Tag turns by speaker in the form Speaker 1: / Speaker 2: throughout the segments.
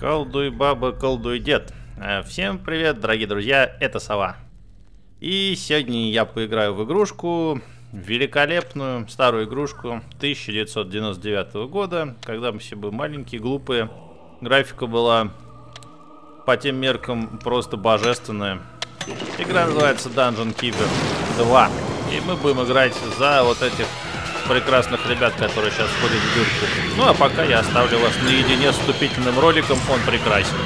Speaker 1: Колдуй баба, колдуй дед. Э, всем привет, дорогие друзья, это Сова. И сегодня я поиграю в игрушку, великолепную старую игрушку 1999 года, когда мы все были маленькие, глупые. Графика была по тем меркам просто божественная. Игра называется Dungeon Keeper 2. И мы будем играть за вот этих прекрасных ребят, которые сейчас входят в дырку. Ну а пока я оставлю вас наедине с вступительным роликом, он прекрасен.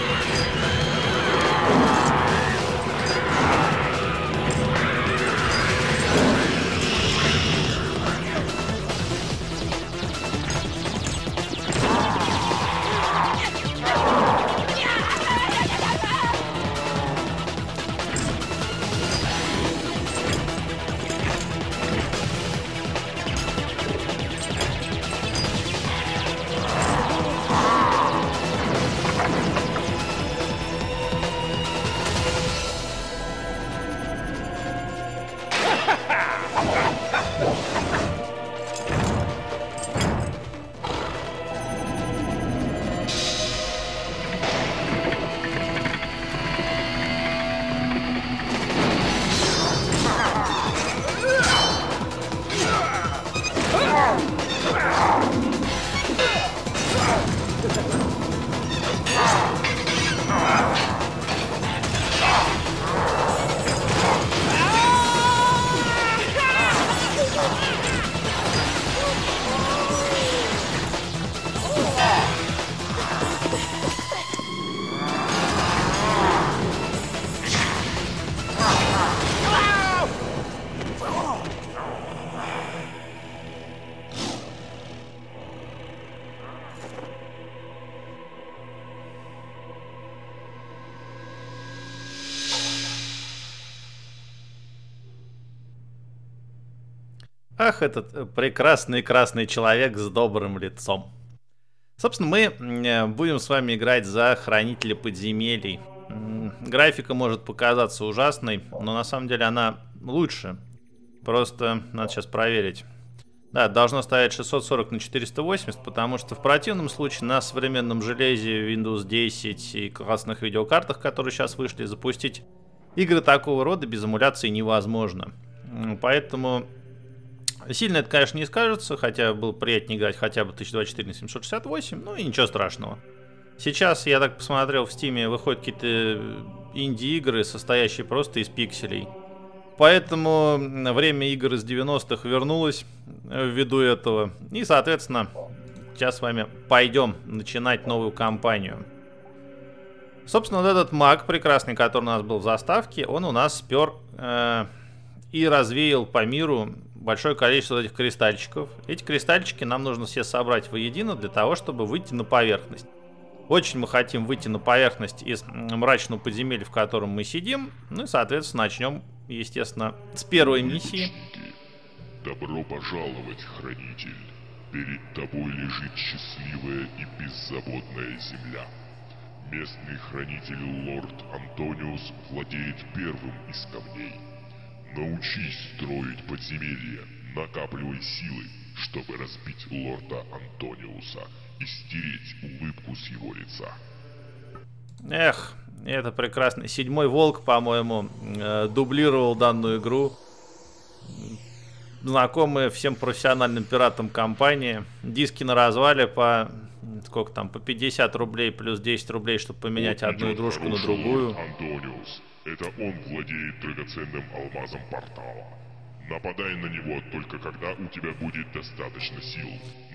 Speaker 1: Ах, этот э, прекрасный красный человек с добрым лицом. Собственно, мы э, будем с вами играть за Хранителя Подземелий. Графика может показаться ужасной, но на самом деле она лучше. Просто надо сейчас проверить. Да, должно стоять 640 на 480, потому что в противном случае на современном железе Windows 10 и классных видеокартах, которые сейчас вышли, запустить игры такого рода без эмуляции невозможно. Поэтому Сильно это, конечно, не скажется, хотя было приятнее играть хотя бы 1024 на 768, ну и ничего страшного. Сейчас, я так посмотрел, в стиме выходят какие-то инди-игры, состоящие просто из пикселей. Поэтому время игр из 90-х вернулось ввиду этого. И, соответственно, сейчас с вами пойдем начинать новую кампанию. Собственно, вот этот маг прекрасный, который у нас был в заставке, он у нас спер э, и развеял по миру большое количество этих кристальчиков. Эти кристальчики нам нужно все собрать воедино для того, чтобы выйти на поверхность. Очень мы хотим выйти на поверхность из мрачного подземелья, в котором мы сидим. Ну и, соответственно, начнем, естественно, с первой миссии.
Speaker 2: Добро пожаловать, Хранитель. Перед тобой лежит счастливая и беззаботная земля. Местный хранитель лорд Антониус владеет первым из камней – Научись строить подземелья, накапливай силы, чтобы разбить лорда Антониуса и стереть улыбку с его лица.
Speaker 1: Эх, это прекрасно. Седьмой волк, по-моему, э, дублировал данную игру. Знакомые всем профессиональным пиратам компании. Диски на развале по сколько там, по 50 рублей плюс 10 рублей, чтобы поменять вот одну игрушку на другую.
Speaker 2: Антониус. Это он владеет драгоценным алмазом портала. Нападай на него только когда у тебя будет достаточно сил.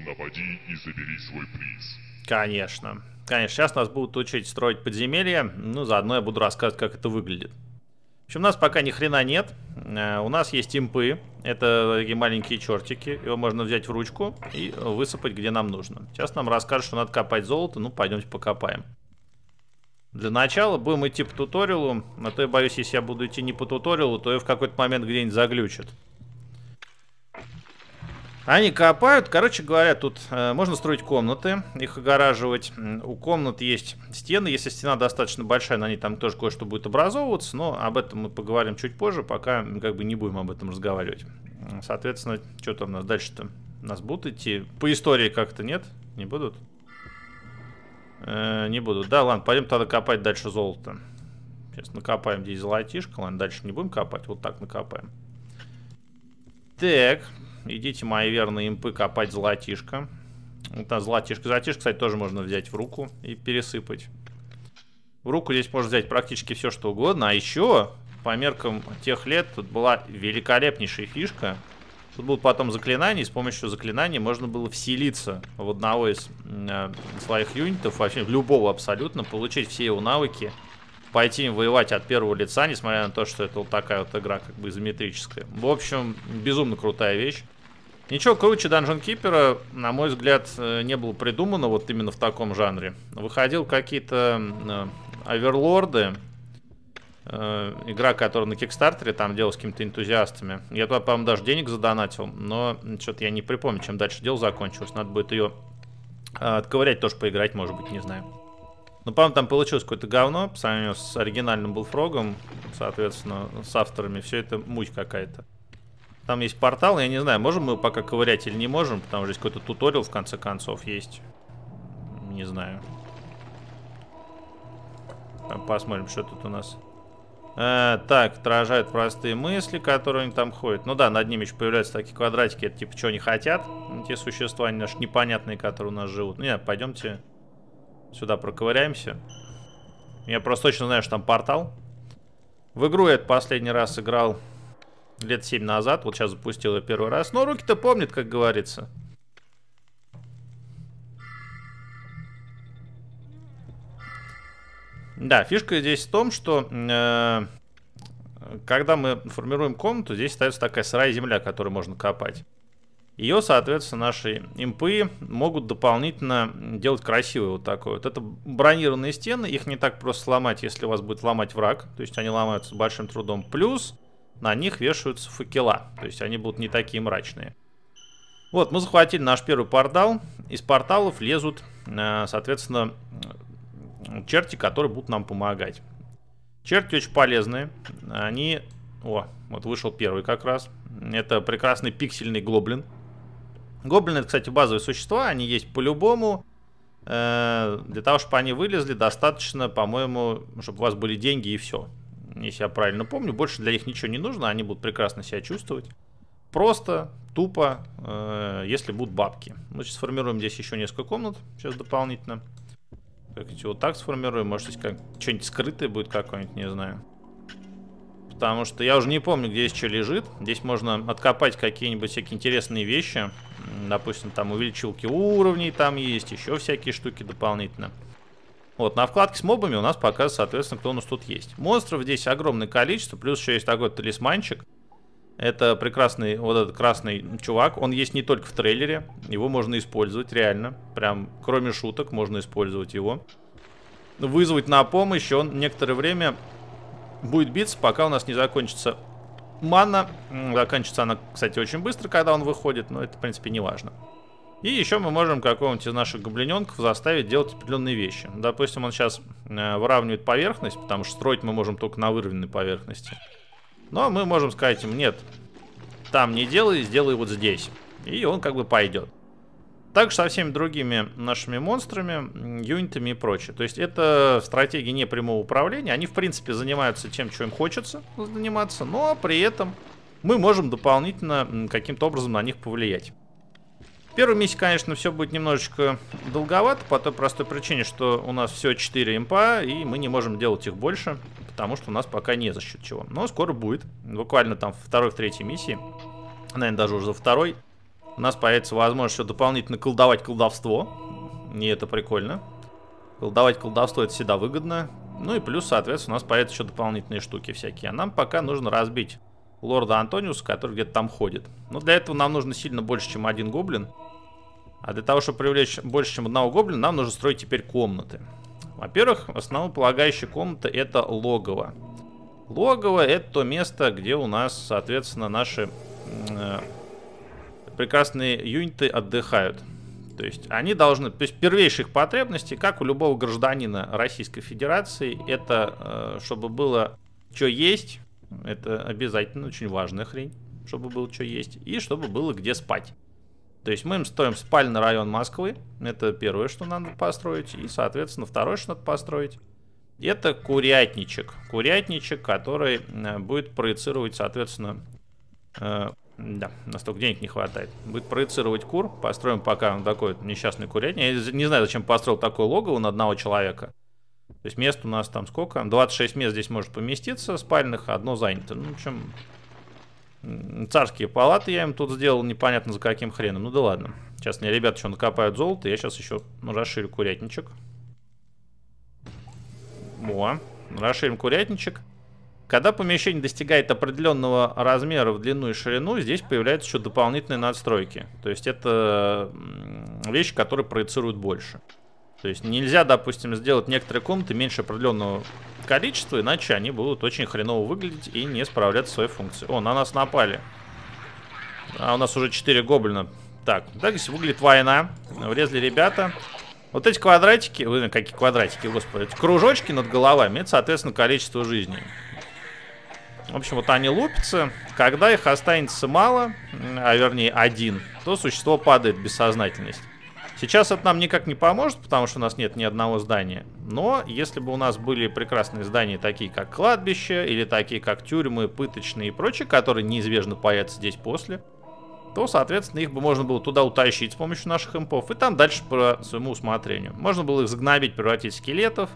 Speaker 2: Напади и забери свой приз.
Speaker 1: Конечно. Конечно, сейчас нас будут учить строить подземелья. Ну, заодно я буду рассказывать, как это выглядит. В общем, у нас пока ни хрена нет. Э, у нас есть импы. Это такие маленькие чертики. Его можно взять в ручку и высыпать, где нам нужно. Сейчас нам расскажут, что надо копать золото. Ну, пойдемте покопаем. Для начала будем идти по туториалу, а то я боюсь, если я буду идти не по туториалу, то я в какой-то момент где-нибудь заглючит. Они копают, короче говоря, тут э, можно строить комнаты, их огораживать. У комнат есть стены, если стена достаточно большая, на ней там тоже кое-что будет образовываться, но об этом мы поговорим чуть позже, пока как бы не будем об этом разговаривать. Соответственно, что там у нас дальше-то? Нас будут идти? По истории как-то нет? Не будут? Э, не буду. Да, ладно, пойдем тогда копать дальше золото. Сейчас накопаем здесь золотишко. Ладно, дальше не будем копать, вот так накопаем. Так, идите, мои верные импы, копать золотишко. Вот на золотишко. Золотишко, кстати, тоже можно взять в руку и пересыпать. В руку здесь можно взять практически все, что угодно. А еще, по меркам тех лет, тут была великолепнейшая фишка. Тут будут потом заклинания, и с помощью заклинаний можно было вселиться в одного из э, своих юнитов, вообще любого абсолютно, получить все его навыки, пойти им воевать от первого лица, несмотря на то, что это вот такая вот игра как бы изометрическая. В общем, безумно крутая вещь. Ничего круче Dungeon Keeper, на мой взгляд, э, не было придумано вот именно в таком жанре. Выходил какие-то э, оверлорды, игра, которая на Кикстартере там делал с какими-то энтузиастами. Я туда, по-моему, даже денег задонатил, но что-то я не припомню, чем дальше дело закончилось. Надо будет ее э, отковырять, тоже поиграть, может быть, не знаю. Ну, по-моему, там получилось какое-то говно по сравнению с оригинальным Bullfrog, соответственно, с авторами. Все это муть какая-то. Там есть портал, я не знаю, можем мы пока ковырять или не можем, потому что здесь какой-то туториал в конце концов есть. Не знаю. Посмотрим, что тут у нас. Э, так, отражают простые мысли, которые они там ходят. Ну да, над ними еще появляются такие квадратики. Это типа, что они хотят. Те существа, они наши непонятные, которые у нас живут. Ну, нет, пойдемте сюда проковыряемся. Я просто точно знаю, что там портал. В игру я это последний раз играл лет 7 назад. Вот сейчас запустил ее первый раз. Но руки-то помнит, как говорится. Да, фишка здесь в том, что э, когда мы формируем комнату, здесь остается такая сырая земля, которую можно копать. Ее, соответственно, наши импы могут дополнительно делать красивой вот такой вот. Это бронированные стены, их не так просто сломать, если у вас будет ломать враг. То есть они ломаются с большим трудом. Плюс на них вешаются факела. То есть они будут не такие мрачные. Вот, мы захватили наш первый портал. Из порталов лезут, э, соответственно, черти, которые будут нам помогать. Черти очень полезные. Они... О, вот вышел первый как раз. Это прекрасный пиксельный гоблин. Гоблины, это, кстати, базовые существа. Они есть по-любому. Э, для того, чтобы они вылезли, достаточно, по-моему, чтобы у вас были деньги и все. Если я правильно помню. Больше для них ничего не нужно. Они будут прекрасно себя чувствовать. Просто, тупо, э, если будут бабки. Мы сейчас сформируем здесь еще несколько комнат. Сейчас дополнительно. Как-нибудь вот так сформируем. Может, здесь как что-нибудь скрытое будет какое-нибудь, не знаю. Потому что я уже не помню, где здесь что лежит. Здесь можно откопать какие-нибудь всякие интересные вещи. Допустим, там увеличилки уровней там есть, еще всякие штуки дополнительно. Вот, на вкладке с мобами у нас показывает, соответственно, кто у нас тут есть. Монстров здесь огромное количество, плюс еще есть такой талисманчик. Это прекрасный, вот этот красный чувак. Он есть не только в трейлере. Его можно использовать, реально. Прям, кроме шуток, можно использовать его. Вызвать на помощь. Он некоторое время будет биться, пока у нас не закончится мана. Заканчивается она, кстати, очень быстро, когда он выходит. Но это, в принципе, не важно. И еще мы можем какого-нибудь из наших гоблиненков заставить делать определенные вещи. Допустим, он сейчас э, выравнивает поверхность, потому что строить мы можем только на выровненной поверхности. Но мы можем сказать им, нет, там не делай, сделай вот здесь. И он как бы пойдет. Также со всеми другими нашими монстрами, юнитами и прочее. То есть это стратегии не прямого управления. Они, в принципе, занимаются тем, чем им хочется заниматься. Но при этом мы можем дополнительно каким-то образом на них повлиять. Первый миссии, конечно, все будет немножечко долговато, по той простой причине, что у нас все 4 импа, и мы не можем делать их больше потому что у нас пока не за счет чего. Но скоро будет, буквально там второй, в третьей миссии, наверное, даже уже за второй, у нас появится возможность еще дополнительно колдовать колдовство, и это прикольно. Колдовать колдовство это всегда выгодно. Ну и плюс, соответственно, у нас появятся еще дополнительные штуки всякие. А нам пока нужно разбить лорда Антониуса, который где-то там ходит. Но для этого нам нужно сильно больше, чем один гоблин. А для того, чтобы привлечь больше, чем одного гоблина, нам нужно строить теперь комнаты. Во-первых, основополагающая комната это логово. Логово это то место, где у нас, соответственно, наши э, прекрасные юниты отдыхают. То есть они должны, то есть первейших потребностей, как у любого гражданина Российской Федерации, это э, чтобы было что есть, это обязательно очень важная хрень, чтобы было что есть, и чтобы было где спать. То есть мы строим спальный район Москвы. Это первое, что надо построить. И, соответственно, второе, что надо построить. Это курятничек. Курятничек, который э, будет проецировать, соответственно... Э, да, настолько денег не хватает. Будет проецировать кур. Построим пока он такой несчастный курятник. Я не знаю, зачем построил такое логово на одного человека. То есть мест у нас там сколько? 26 мест здесь может поместиться спальных, одно занято. Ну, в общем, Царские палаты я им тут сделал, непонятно за каким хреном. Ну да ладно. Сейчас мне ребята еще накопают золото, я сейчас еще расширю курятничек. О, расширим курятничек. Когда помещение достигает определенного размера в длину и ширину, здесь появляются еще дополнительные надстройки. То есть это вещи, которые проецируют больше. То есть нельзя, допустим, сделать некоторые комнаты меньше определенного количества, иначе они будут очень хреново выглядеть и не справляться своей функцией. О, на нас напали. А у нас уже 4 гоблина. Так, так здесь выглядит война. Врезали ребята. Вот эти квадратики, вы какие квадратики, господи, эти кружочки над головами, это, соответственно, количество жизней. В общем, вот они лупятся. Когда их останется мало, а вернее один, то существо падает в бессознательность. Сейчас это нам никак не поможет, потому что у нас нет ни одного здания. Но если бы у нас были прекрасные здания, такие как кладбище, или такие как тюрьмы, пыточные и прочие, которые неизбежно появятся здесь после, то, соответственно, их бы можно было туда утащить с помощью наших импов, и там дальше по своему усмотрению. Можно было их загнобить, превратить в скелетов,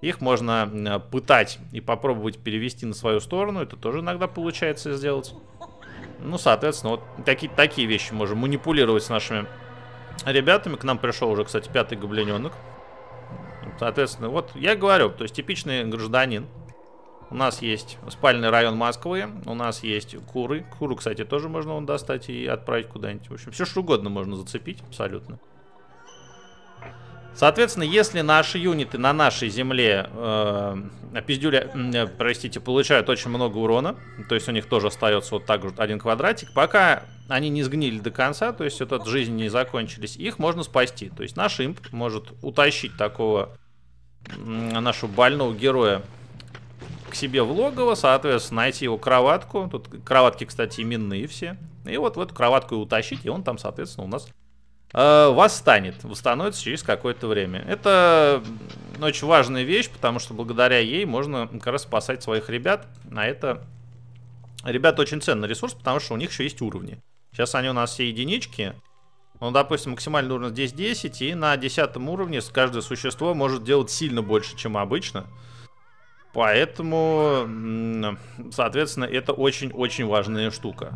Speaker 1: их можно пытать и попробовать перевести на свою сторону, это тоже иногда получается сделать. Ну, соответственно, вот такие, такие вещи можем манипулировать с нашими ребятами. К нам пришел уже, кстати, пятый гоблиненок. Соответственно, вот я говорю, то есть типичный гражданин. У нас есть спальный район Москвы, у нас есть куры. Куру, кстати, тоже можно достать и отправить куда-нибудь. В общем, все что угодно можно зацепить, абсолютно. Соответственно, если наши юниты на нашей земле э, пиздюля, э, простите, получают очень много урона, то есть у них тоже остается вот так же один квадратик, пока они не сгнили до конца, то есть этот жизнь не закончились, их можно спасти. То есть наш имп может утащить такого нашего больного героя к себе в логово, соответственно, найти его кроватку. Тут кроватки, кстати, именные все. И вот в эту кроватку и утащить, и он там, соответственно, у нас восстанет, восстановится через какое-то время. Это очень важная вещь, потому что благодаря ей можно как раз спасать своих ребят. А это, ребят, очень ценный ресурс, потому что у них еще есть уровни. Сейчас они у нас все единички. Ну, допустим, максимальный уровень здесь 10, и на 10 уровне каждое существо может делать сильно больше, чем обычно. Поэтому, соответственно, это очень-очень важная штука.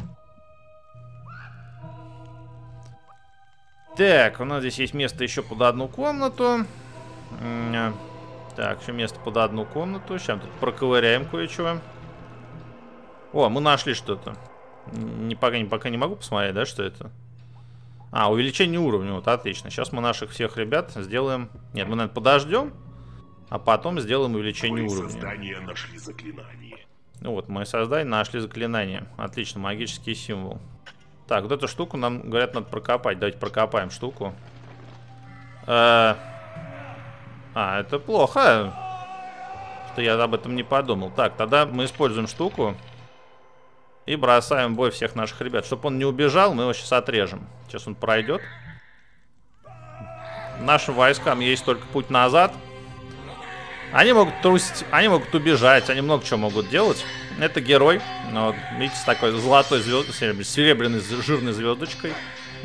Speaker 1: Так, у нас здесь есть место еще под одну комнату. Так, еще место под одну комнату. Сейчас тут проковыряем кое-чего. О, мы нашли что-то. Не, пока, не, пока не могу посмотреть, да, что это? А, увеличение уровня, вот, отлично. Сейчас мы наших всех ребят сделаем... Нет, мы, наверное, подождем, а потом сделаем увеличение Твои уровня. нашли заклинание. Ну вот, мы создание нашли заклинание. Отлично, магический символ. Так, вот эту штуку нам, говорят, надо прокопать. Давайте прокопаем штуку. Э -э а, это плохо, что я об этом не подумал. Так, тогда мы используем штуку. И бросаем бой всех наших ребят. Чтобы он не убежал, мы его сейчас отрежем. Сейчас он пройдет. Нашим войскам есть только путь назад. Они могут трусить, они могут убежать, они много чего могут делать. Это герой. Вот, видите, с такой золотой звезд, серебряной жирной звездочкой.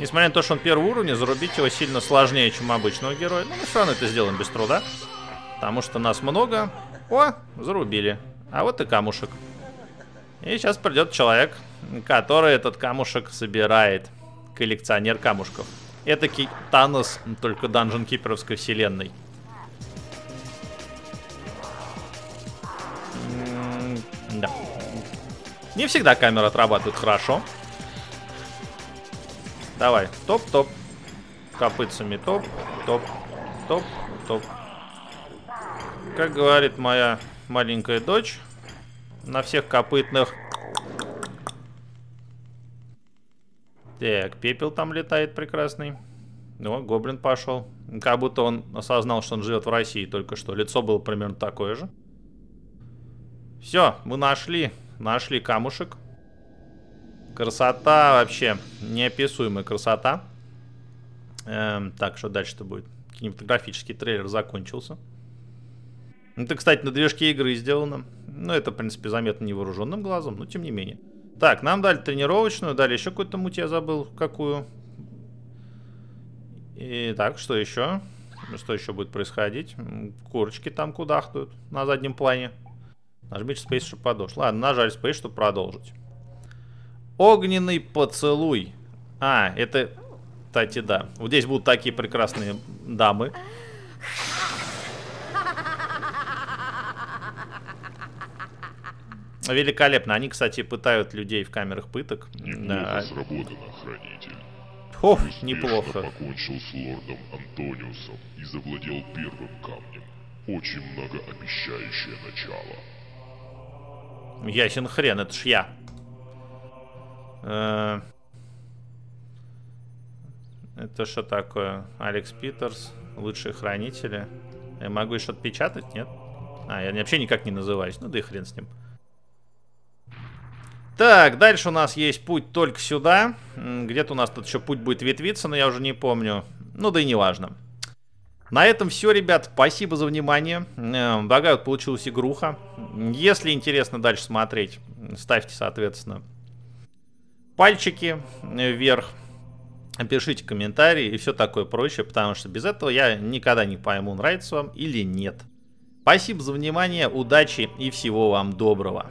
Speaker 1: Несмотря на то, что он первый уровень, зарубить его сильно сложнее, чем обычного героя. Но мы все равно это сделаем без труда. Потому что нас много. О, зарубили. А вот и камушек. И сейчас придет человек, который этот камушек собирает. Коллекционер камушков. Этакий Танос, только данжен киперовской вселенной. Да. Не всегда камера отрабатывает хорошо. Давай, топ-топ. Копытцами топ, топ, топ, топ. Как говорит моя маленькая дочь, на всех копытных. Так, пепел там летает прекрасный. О, гоблин пошел. Как будто он осознал, что он живет в России только что. Лицо было примерно такое же. Все, мы нашли. Нашли камушек. Красота вообще. Неописуемая красота. Эм, так, что дальше-то будет? Кинематографический трейлер закончился. Это, кстати, на движке игры сделано. Ну, это, в принципе, заметно невооруженным глазом, но тем не менее. Так, нам дали тренировочную, дали еще какую-то муть, я забыл, какую. И так, что еще? Что еще будет происходить? Курочки там кудахтают на заднем плане. Нажмите Space, чтобы подошел. Ладно, нажали Space, чтобы продолжить. Огненный поцелуй. А, это... Кстати, да. Вот здесь будут такие прекрасные дамы. Великолепно. Они, кстати, пытают людей в камерах пыток.
Speaker 2: Неплохо да. сработано, хранитель.
Speaker 1: Ох, неплохо.
Speaker 2: покончил с лордом Антониусом и завладел первым камнем. Очень многообещающее начало.
Speaker 1: Ясен хрен, это ж я. Э, это что такое? Алекс Питерс, лучшие хранители. Я могу еще отпечатать, нет? А, я вообще никак не называюсь. Ну да и хрен с ним. Так, дальше у нас есть путь только сюда. Где-то у нас тут еще путь будет ветвиться, но я уже не помню. Ну да и не важно. На этом все, ребят. Спасибо за внимание. Благаю, получилась игруха. Если интересно дальше смотреть, ставьте, соответственно, пальчики вверх. Пишите комментарии и все такое прочее, потому что без этого я никогда не пойму, нравится вам или нет. Спасибо за внимание, удачи и всего вам доброго.